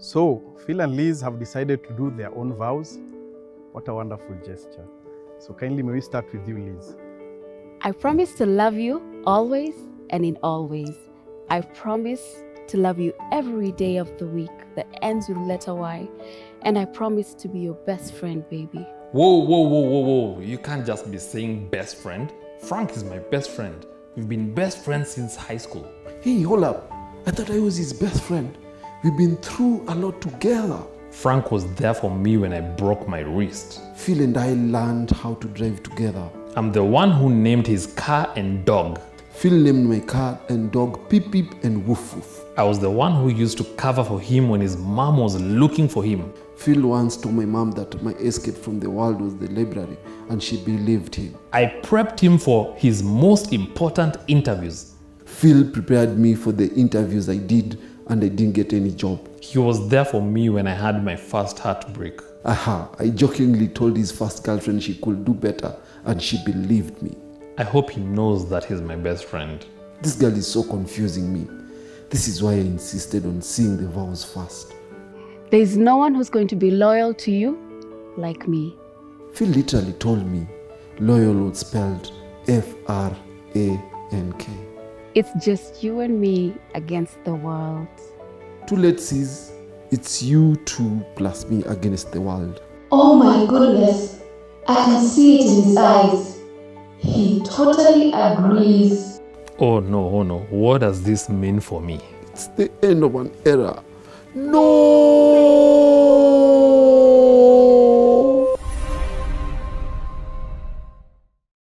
So, Phil and Liz have decided to do their own vows. What a wonderful gesture. So, kindly may we start with you, Liz. I promise to love you always and in all ways. I promise to love you every day of the week that ends with letter Y. And I promise to be your best friend, baby. Whoa, whoa, whoa, whoa, whoa. You can't just be saying best friend. Frank is my best friend. We've been best friends since high school. Hey, hold up. I thought I was his best friend. We've been through a lot together. Frank was there for me when I broke my wrist. Phil and I learned how to drive together. I'm the one who named his car and dog. Phil named my car and dog Pip Pip and Woof Woof. I was the one who used to cover for him when his mom was looking for him. Phil once told my mom that my escape from the world was the library and she believed him. I prepped him for his most important interviews. Phil prepared me for the interviews I did and I didn't get any job. He was there for me when I had my first heartbreak. Aha, I jokingly told his first girlfriend she could do better and she believed me. I hope he knows that he's my best friend. This girl is so confusing me. This is why I insisted on seeing the vows first. There's no one who's going to be loyal to you like me. Phil literally told me loyal was spelled F R A N K. It's just you and me against the world. Two late sees, it's you two plus me against the world. Oh my goodness, I can see it in his eyes. He totally agrees. Oh no, oh no. What does this mean for me? It's the end of an era. No!